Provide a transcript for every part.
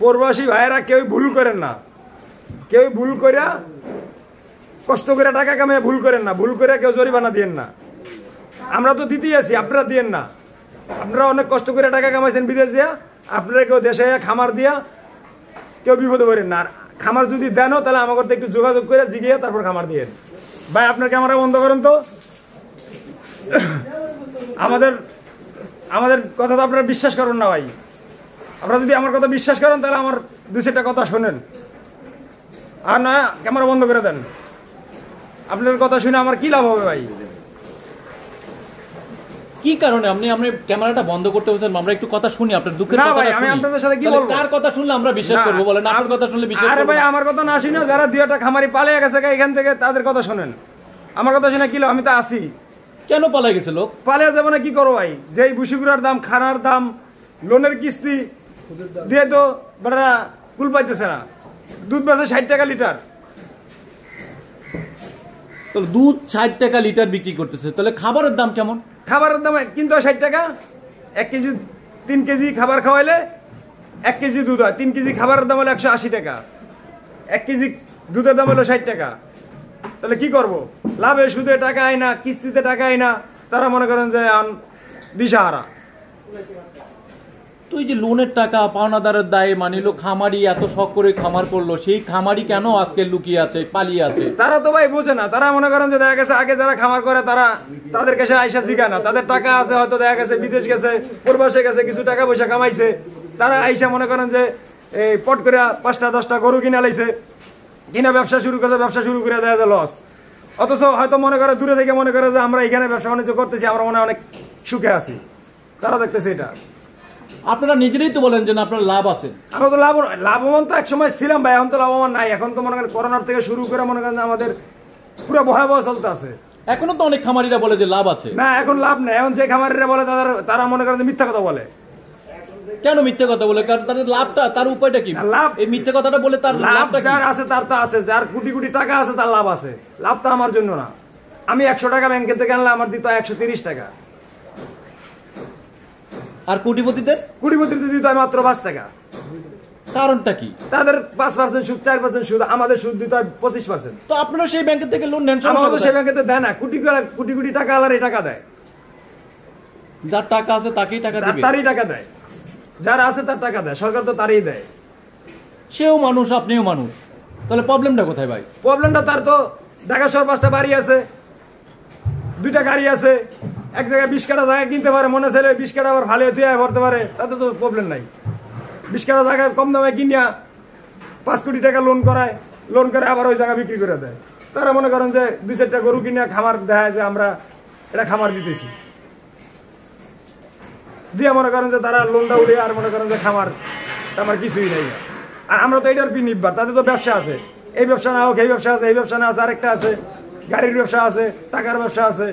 প্রবাসী ভাইয়েরা কেউ ভুল করেন না। কেউ ভুল কইরা কষ্ট করে টাকা কামিয়ে ভুল করেন না। ভুল করে কেউ জরিমানা দিয়েন না। আমরা তো দিতেই আছি, আপনারা দিয়েন না। আপনারা অনেক কষ্ট করে টাকা কামাইছেন বিদেশ দিয়া, আপনারা কেউ দেশে খামার দিয়া কেউ বিপদে পড়েন না। আর খামার যদি দেনও, তাহলে আমার একটু যোগাযোগ করে জিগিয়ে তারপর খামার দিয়েন ভাই, আপনার ক্যামেরা বন্ধ করেন তো। আমাদের আমাদের কথা তো আপনারা বিশ্বাস করেন না ভাই। আপনারা যদি আমার কথা বিশ্বাস করেন তাহলে আমার দু চারটা কথা শোনেন। আর না ক্যামেরা বন্ধ করে দেন। আপনার কথা শুনে আমার কি লাভ হবে ভাই? কি কারণে? আপনি আপনি ক্যামেরাটা বন্ধ করতে বলছেন আমরা একটু কথা শুনি আপনার দুঃখের না কথাটা ভাই, আমি আপনাদের সাথে কি বলব? কার কথা শুনলে আমরা বিশ্বাস করব বলেন? আপনার কথা শুনলে বিশ্বাস আরে ভাই আমার কথা না শুনে যারা দুই একটা খামারি পালিয়ে গেছে এখান থেকে তাদের কথা শোনেন। আমার কথা শুনে কি লাভ? আমি তো আসি কেন পালাই গেছে লোক? পালিয়ে যাব না কি করব ভাই? যেই ভুসিগুড়ার দাম খানার দাম লোনের কিস্তি দিয়ে তো বেটা কুল পাইতেছে না। দুধ বেচে ষাট টাকা লিটার। তো দুধ ষাট টাকা লিটার বিক্রি করতেছে। তাহলে খাবারের দাম কেমন? খাবারের দাম কিন্তু ষাট টাকা। এক কেজি তিন কেজি খাবার খাওয়াইলে এক কেজি দুধ হয়। তিন কেজি খাবারের দাম হলো একশো আশি টাকা। এক কেজি দুধের দাম হলো ষাট টাকা। তাহলে কি করব? লাভে সুদে টাকা আয় না কিস্তিতে টাকা আয় না। তারা মনে করেন যে আন তুই যে লোনের টাকা, পাওনাদারের দায়ে মানিল খামারি এত শখ করে খামার করল, সেই খামারি কেন আজকে লুকিয়ে আছে, পালিয়ে আছে? তারা তো ভাই বোঝে না, তারা মনে করেন যে দেখা গেছে আগে যারা খামার করে তারা তাদের কাছে আইসা জিগা না। তাদের টাকা আছে, হয়তো দেখা গেছে বিদেশ গেছে, প্রবাসে গেছে, কিছু টাকা পয়সা কামাইছে। তারা আইসা মনে করেন যে এই পট করে পাঁচটা, দশটা গরু কিনা লাইছে। কিনা ব্যবসা শুরু করেছে, ব্যবসা শুরু করে দেয়া যায় লস। অথচ হয়তো মনে করে দূরে থেকে মনে করে যে আমরা এখানে ব্যবসা বাণিজ্য করতেছি, আমরা মনে অনেক সুখে আছি। তারা দেখতেছে এটা। আপনারা নিজেরাই তো বলেন যে আপনার লাভ আছে। আমরা তো লাভ লাভবান তো এক সময় ছিলাম ভাই এখন তো লাভবান নাই। এখন তো মনে করেন করোনার থেকে শুরু করে মনে করেন আমাদের পুরো ভয়াবহ চলতে আছে। এখনও তো অনেক খামারিরা বলে যে লাভ আছে। না এখন লাভ নেই। এখন যে খামারিরা বলে তাদের তারা মনে করেন যে মিথ্যা কথা বলে। কেন মিথ্যে কথা বলে? কারণ তাদের লাভটা তার উপায়টা কি? না, লাভ- এই মিথ্যে কথাটা বলে তার লাভ লাভটা যার আছে তার তো আছে। যার কোটি কোটি টাকা আছে তার লাভ আছে। লাভ তো আমার জন্য না। আমি একশো টাকা ব্যাংকের থেকে আনলে আমার দিতে একশো তিরিশ টাকা। আর কোটিপতিদের? কুড়িপতিতে দিতে হয় মাত্র পাঁচ টাকা। কারণটা কি? তাদের পাঁচ পার্সেন্ট সুদ চার পার্সেন্ট সুদ আমাদের সুদ দিতে হয় পঁচিশ পার্সেন্ট তো আপনারা সেই ব্যাংকের থেকে লোন নেন আমাদের কোথায়? ব্যাংকে দেয় না। কোটি কোটি কোটি টাকা আলার টাকা দেয়। যার টাকা আছে তাকেই টাকা তার- দিবে। তারই টাকা দেয়। যার আছে তার টাকা দেয়। সরকার তো তারই দেয়। সেও মানুষ আপনিও মানুষ। তাহলে প্রবলেমটা কোথায় ভাই? প্রবলেমটা তার তো ঢাকা শহর পাঁচটা বাড়ি আছে। দুইটা গাড়ি আছে। এক জায়গায় বিশ কাটা জায়গা কিনতে পারে, মনে ছেলে বিশ কাটা আবার ভালো হতে ভরতে পারে, তাতে তো প্রবলেম নাই। বিশ কাটা জায়গায় কম দামে কিনিয়া পাঁচ কোটি টাকা লোন করায় লোন করে আবার ওই জায়গা বিক্রি করে দেয়। তারা মনে করেন যে দুই চারটা গরু কিনিয়া খামার দেখায় যে আমরা এটা খামার দিতেছি। দিয়ে মনে করেন যে তারা লোনটা উঠে আর মনে করেন যে খামার আমার কিছুই নেই। আর আমরা তো এটার বিনিব্বার তাদের তো ব্যবসা আছে। এই ব্যবসা না হোক, এই ব্যবসা আছে, এই ব্যবসা না আছে, আরেকটা আছে। গাড়ির ব্যবসা আছে, টাকার ব্যবসা আছে।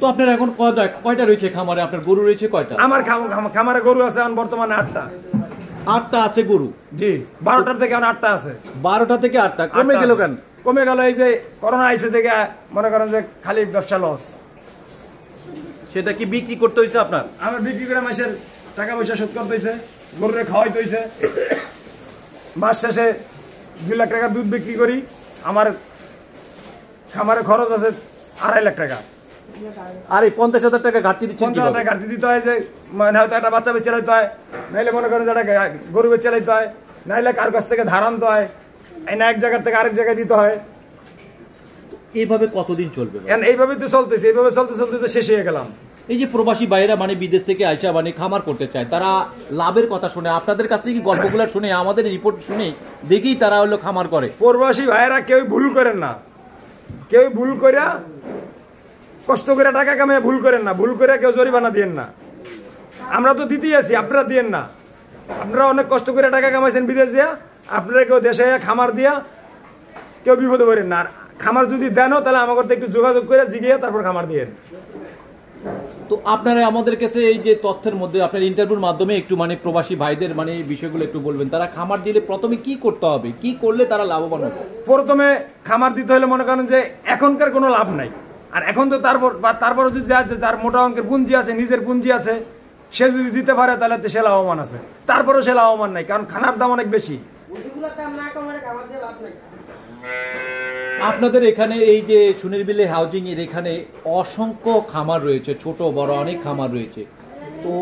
তো আপনার এখন কয়টা কয়টা রয়েছে খামারে? আপনার গরু রয়েছে কয়টা? আমার খাম- খাম- খামারে গরু আছে এখন বর্তমানে আটটা। আটটা আছে গরু? জি বারোটার থেকে এখন আটটা আছে। বারোটা থেকে আটটা। কমে গেল কেন? কমে গেল এই যে করোনা আইসে থেকে মনে করেন যে খালি ব্যবসা লস সেটা কি বিক্রি করতে হয়েছে আপনার? আমার বিক্রি করে মাসের টাকা পয়সা শোধ করতে হয়েছে গরুরে খাওয়াইতে হয়েছে মাস শেষে দুই লাখ টাকা দুধ বিক্রি করি। আমার খামারে খরচ আছে আড়াই লাখ টাকা। আর এই পঞ্চাশ হাজার টাকা ঘাটতি দিচ্ছেন পঞ্চাশ হাজার টাকা ঘাটতি দিতে হয় যে মানে হয়তো একটা বাচ্চা বেচে চালাইতে হয় নাইলে মনে করেন একটা গরু বেচে চালাইতে হয় নাইলে কার কাছ থেকে ধার আনতে হয় এই না এক জায়গার থেকে আরেক জায়গায় দিতে হয়। এইভাবে কতদিন চলবে? এইভাবেই তো চলতেছে এইভাবে চলতে চলতে তো শেষ হয়ে গেলাম। এই যে প্রবাসী বাইরা মানে বিদেশ থেকে আইসা মানে খামার করতে চায় তারা লাভের কথা শুনে আপনাদের কাছ থেকে কি গল্পগুলো শুনে আমাদের রিপোর্ট শুনে দেখেই তারা হলো খামার করে। প্রবাসী ভাইয়েরা কেউ ভুল করেন না। কেউ ভুল কইরা কষ্ট করে টাকা কামিয়ে ভুল করেন না ভুল করে কেউ জরিমানা দিয়েন না। আমরা তো দিতেই আছি আপনারা দিয়েন না। আপনারা অনেক কষ্ট করে টাকা কামাইছেন বিদেশ দিয়া আপনারা কেউ দেশে খামার দিয়া কেউ বিপদে পড়েন না। আর খামার যদি দেনও তাহলে আমার করতে একটু যোগাযোগ করে জিগিয়ে তারপর খামার দিয়েন। তো আপনারা আমাদের কাছে এই যে তথ্যের মধ্যে আপনার ইন্টারভিউর মাধ্যমে একটু মানে প্রবাসী ভাইদের মানে এই বিষয়গুলো একটু বলবেন। তারা খামার দিলে প্রথমে কি করতে হবে? কি করলে তারা লাভবান হবে? প্রথমে খামার দিতে হলে মনে করেন যে এখনকার কোনো লাভ নাই। আর এখন তো তারপর বা তারপরে যদি আছে, যার মোটা অঙ্কের পুঞ্জি আছে নিজের পুঞ্জি আছে সে যদি দিতে পারে তাহলে তো সে লাভবান আছে। তারপরেও সে লাভবান নাই কারণ খানার দাম অনেক বেশি। আপনাদের এখানে এই যে সুনির্বিলে হাউজিং এর এখানে অসংখ্য খামার রয়েছে ছোট বড় অনেক খামার রয়েছে। তো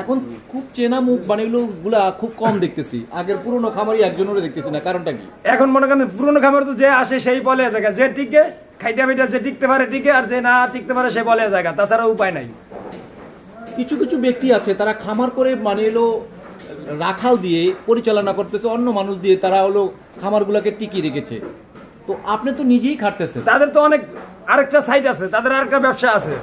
এখন খুব চেনা মুখ মানে গুলা খুব কম দেখতেছি। আগের পুরনো খামারই একজনেরও দেখতেছি না কারণটা কি? এখন মনে করেন পুরনো খামার তো যে আসে সেই বলে জায়গা যে টিকে খাইটা পিটা যে টিকতে পারে টিকে আর যে না টিকতে পারে সে বলে জায়গা তাছাড়া উপায় নাই। কিছু কিছু ব্যক্তি আছে তারা খামার করে মানে এলো রাখাল দিয়ে পরিচালনা করতেছে অন্য মানুষ দিয়ে তারা হলো খামারগুলোকে টিকিয়ে রেখেছে। তো আপনি তো নিজেই খাটতেছে তাদের তো অনেক আরেকটা সাইট আছে তাদের আরেকটা ব্যবসা আছে।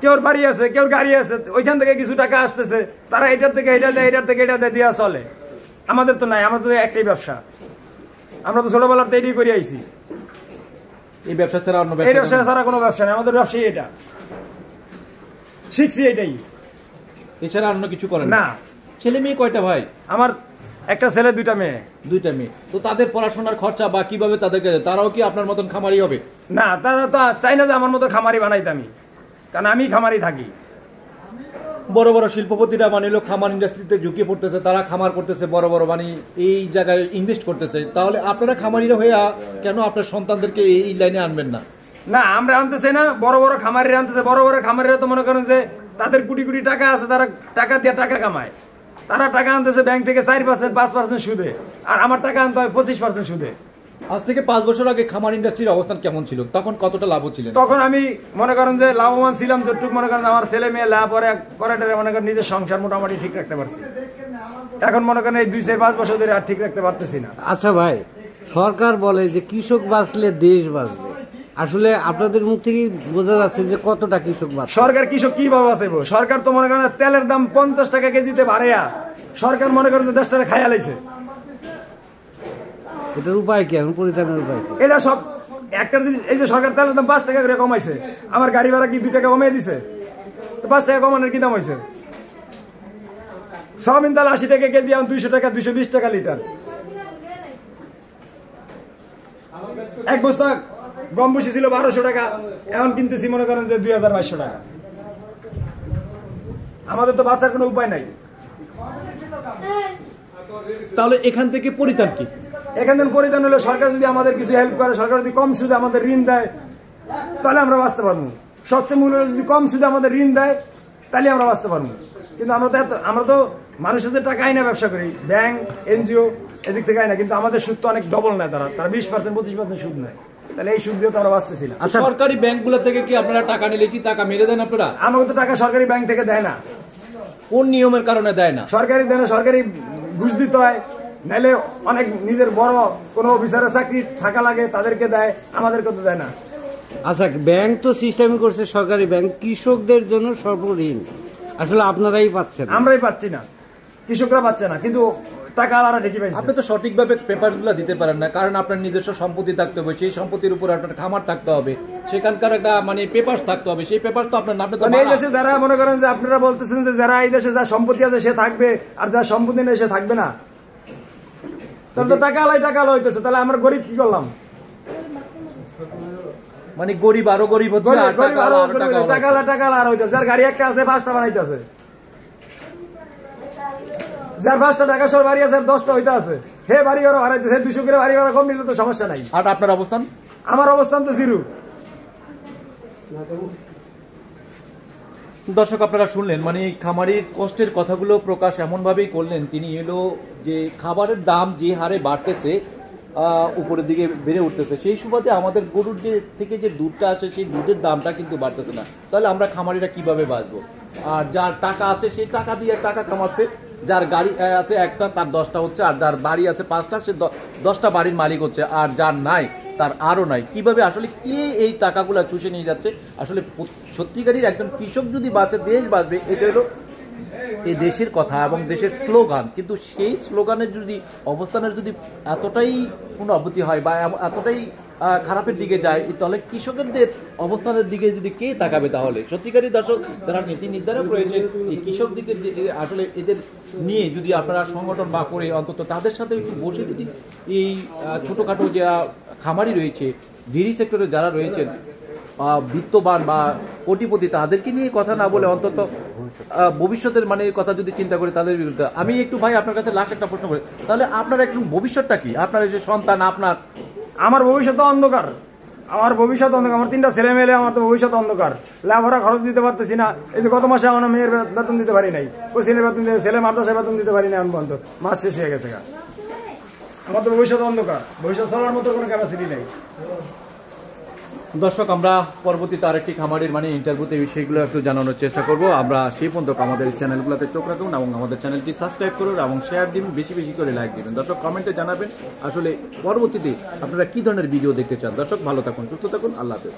কেউর বাড়ি আছে কেউর গাড়ি আছে ওইখান থেকে কিছু টাকা আসতেছে তারা এটার থেকে এটা দেয় এটার থেকে এটা দেয় দিয়া চলে। আমাদের তো নাই আমাদের তো একটাই ব্যবসা। আমরা তো ছোটবেলার তো এটাই করে আইছি। এই ব্যবসা ছাড়া অন্য এই ব্যবসা ছাড়া কোনো ব্যবসা নেই আমাদের ব্যবসাই এটা। শিখছি এটাই এছাড়া অন্য কিছু করেন না? ছেলে মেয়ে কয়টা ভাই? আমার একটা ছেলে দুইটা মেয়ে। দুইটা মেয়ে। তো তাদের পড়াশোনার খরচা বা কীভাবে তাদেরকে তারাও কি আপনার মতন খামারি হবে? না তারা তো চাই না যে আমার মতো খামারি বানাইতে আমি। কারণ আমি খামারি থাকি। বড় বড় শিল্পপতিরা মানে হলো খামার ইন্ডাস্ট্রিতে ঝুঁকিয়ে পড়তেছে, তারা খামার করতেছে, বড় বড় মানে এই জায়গায় ইনভেস্ট করতেছে। তাহলে আপনারা খামারিরা হয়ে কেন আপনার সন্তানদেরকে এই লাইনে আনবেন না? না, আমরা আনতেছি না, বড় বড় খামারিরা আনতেছে। বড় বড় খামারিরা তো মনে করেন যে তাদের কোটি কোটি টাকা আছে, তারা টাকা দিয়ে টাকা কামায়। তারা টাকা আনতেছে ব্যাংক থেকে চার পার্সেন্ট পাঁচ পার্সেন্ট সুদে। আর আমার টাকা আনতে হয় পঁচিশ পার্সেন্ট সুদে। আজ থেকে পাঁচ বছর আগে খামার ইন্ডাস্ট্রির অবস্থান কেমন ছিল? তখন কতটা লাভ ছিলেন? তখন আমি মনে করেন যে লাভবান ছিলাম যতটুকু মনে করেন আমার ছেলে মেয়ে লাভ পরে পরে মনে করেন নিজের সংসার মোটামুটি ঠিক রাখতে পারছি। এখন মনে করেন এই দুই চার পাঁচ বছর ধরে আর ঠিক রাখতে পারতেছি না। আচ্ছা ভাই সরকার বলে যে কৃষক বাঁচলে দেশ বাঁচবে। আসলে আপনাদের মুখ থেকে বোঝা যাচ্ছে যে কতটা কৃষক বাঁচবে সরকার কৃষক কীভাবে বাঁচাইবো সরকার তো মনে করেন তেলের দাম পঞ্চাশ টাকা কেজিতে বাড়েয়া সরকার মনে করেন যে দশ টাকা খাইয়া লাইছে। এটার উপায় কি? এখন পরিত্রাণের উপায় এটা সব একটা জিনিস, এই যে সরকার তেলের দাম পাঁচ টাকা করে কমাইছে, আমার গাড়ি ভাড়া কি দুই টাকা কমিয়ে দিছে? তো পাঁচ টাকা কমানোর কি দাম হয়েছে সয়াবিন তাল আশি টাকা কেজি, এখন দুইশো টাকা, দুইশো বিশ টাকা লিটার। এক বস্তা গম বসে ছিল বারোশো টাকা, এখন কিনতেছি মনে করেন যে দুই হাজার বাইশশো টাকা। আমাদের তো বাঁচার কোনো উপায় নাই। তাহলে এখান থেকে পরিত্রাণ কি? এখান থেকে পরিধান হলে সরকার যদি আমাদের কিছু হেল্প করে সরকার যদি কম সুদে আমাদের ঋণ দেয় তাহলে আমরা বাঁচতে পারব। সবচেয়ে মূল্য যদি কম সুদে আমাদের ঋণ দেয় তাহলে আমরা বাঁচতে পারব। কিন্তু আমরা তো আমরা তো মানুষের টাকা আইনা ব্যবসা করি ব্যাংক এনজিও এদিক থেকে আইনা কিন্তু আমাদের সুদ তো অনেক ডবল নেয় তারা। তারা বিশ পার্সেন্ট পঁচিশ পার্সেন্ট সুদ নেয়। তাহলে এই সুদ দিয়ে তো আমরা বাঁচতেছি না। আচ্ছা সরকারি ব্যাংকগুলো থেকে কি আপনারা টাকা নিলে কি টাকা মেরে দেন আপনারা? আমাকে তো টাকা সরকারি ব্যাংক থেকে দেয় না। কোন নিয়মের কারণে দেয় না? সরকারি দেয় না সরকারি ঘুষ দিতে হয়। নাইলে অনেক নিজের বড় কোনো অফিসারের চাকরি থাকা লাগে তাদেরকে দেয় আমাদেরকে তো দেয় না। আচ্ছা ব্যাংক তো সিস্টেমই করছে সরকারি ব্যাংক কৃষকদের জন্য সর্বঋণ। আসলে আপনারাই পাচ্ছেন আমরাই পাচ্ছি না। কৃষকরা পাচ্ছে না কিন্তু টাকা আলাদা ঠিকই পাইছে। আপনি তো সঠিকভাবে পেপারগুলো দিতে পারেন না কারণ আপনার নিজস্ব সম্পত্তি থাকতে হবে সেই সম্পত্তির উপর আপনার খামার থাকতে হবে। সেখানকার একটা মানে পেপার থাকতে হবে সেই পেপার তো আপনার নামে তো মানে এই দেশে যারা মনে করেন যে আপনারা বলতেছেন যে যারা এই দেশে যা সম্পত্তি আছে সে থাকবে আর যার সম্পত্তি নেই সে থাকবে না। তাহলে তো টাকা আলাই টাকা আলাই হইতেছে তাহলে আমরা গরিব কি করলাম? মানে গরিব আরও গরিব হচ্ছে গরিব টাকা আরও টাকা আর হইতেছে। যার গাড়ি একটা আছে পাঁচটা বানাইতেছে। যার পাঁচটা টাকা সব বাড়ি আছে দশটা হইতে আছে। হে বাড়ি ভাড়া হারাইতেছে দুশো করে বাড়ি ভাড়া কম নিলে তো সমস্যা নাই। আর আপনার অবস্থান? আমার অবস্থান তো জিরো। দর্শক, আপনারা শুনলেন মানে খামারির কষ্টের কথাগুলো প্রকাশ এমনভাবেই করলেন। তিনি এলো যে খাবারের দাম যে হারে বাড়তেছে উপরের দিকে বেড়ে উঠতেছে। সেই সুবাদে আমাদের গরুর যে থেকে যে দুধটা আসে, সেই দুধের দামটা কিন্তু বাড়তেছে না। তাহলে আমরা খামারিরা কীভাবে বাঁচবো? আর যার টাকা আছে সেই টাকা দিয়ে টাকা কামাচ্ছে। যার গাড়ি আছে একটা, তার দশটা হচ্ছে, আর যার বাড়ি আছে পাঁচটা, সে দশটা বাড়ির মালিক হচ্ছে। আর যার নাই তার আরও নাই। কীভাবে আসলে কে এই টাকাগুলো চুষে নিয়ে যাচ্ছে? আসলে সত্যিকারের একজন কৃষক যদি বাঁচে, দেশ বাঁচবে, এটা হলো এই দেশের কথা এবং দেশের স্লোগান। কিন্তু সেই স্লোগানের যদি, অবস্থানের যদি এতটাই কোনো অবতি হয় বা এতটাই খারাপের দিকে যায় তাহলে কৃষকদের অবস্থানের দিকে যদি কে তাকাবে তাহলে? সত্যিকারী দর্শক, যারা নীতি নির্ধারক রয়েছে, এই কৃষক দিকের দিকে আসলে এদের নিয়ে যদি আপনারা সংগঠন বা করে অন্তত তাদের সাথে একটু বসে যদি এই ছোটোখাটো যে খামারি রয়েছে ডেরি সেক্টরে যারা রয়েছেন বিত্তবান বা কোটিপতি, তাদেরকে নিয়ে কথা না বলে অন্তত ভবিষ্যতের মানে কথা যদি চিন্তা করি তাদের বিরুদ্ধে। আমি একটু ভাই আপনার কাছে লাস্ট একটা প্রশ্ন করি। তাহলে আপনার একটু ভবিষ্যৎটা কি? আপনার যে সন্তান, আপনার? আমার ভবিষ্যৎ অন্ধকার। আমার ভবিষ্যৎ অন্ধকার। আমার তিনটা ছেলে মেয়ে, আমার তো ভবিষ্যৎ অন্ধকার। লেখাপড়া খরচ দিতে পারতেছি না। এই যে গত মাসে আমার মেয়ের বেতন দিতে পারি নাই। কোচিনের বেতন দিতে ছেলে মাদ্রাসায় বেতন দিতে পারি না এখন পর্যন্ত। মাস শেষ হয়ে গেছে তো ভবিষ্যৎ অন্ধকার। ভবিষ্যৎ চলার মতো কোনো ক্যাপাসিটি নেই। দর্শক, আমরা পরবর্তীতে আরেকটি খামারের মানে ইন্টারভিউতে সেইগুলো একটু জানানোর চেষ্টা করব। আমরা সেই পর্যন্ত আমাদের চ্যানেলগুলোতে চোখ রাখুন এবং আমাদের চ্যানেলটি সাবস্ক্রাইব করুন এবং শেয়ার দিন, বেশি বেশি করে লাইক দিবেন। দর্শক কমেন্টে জানাবেন আসলে পরবর্তীতে আপনারা কী ধরনের ভিডিও দেখতে চান? দর্শক, ভালো থাকুন, সুস্থ থাকুন, আল্লাহ হাফেজ।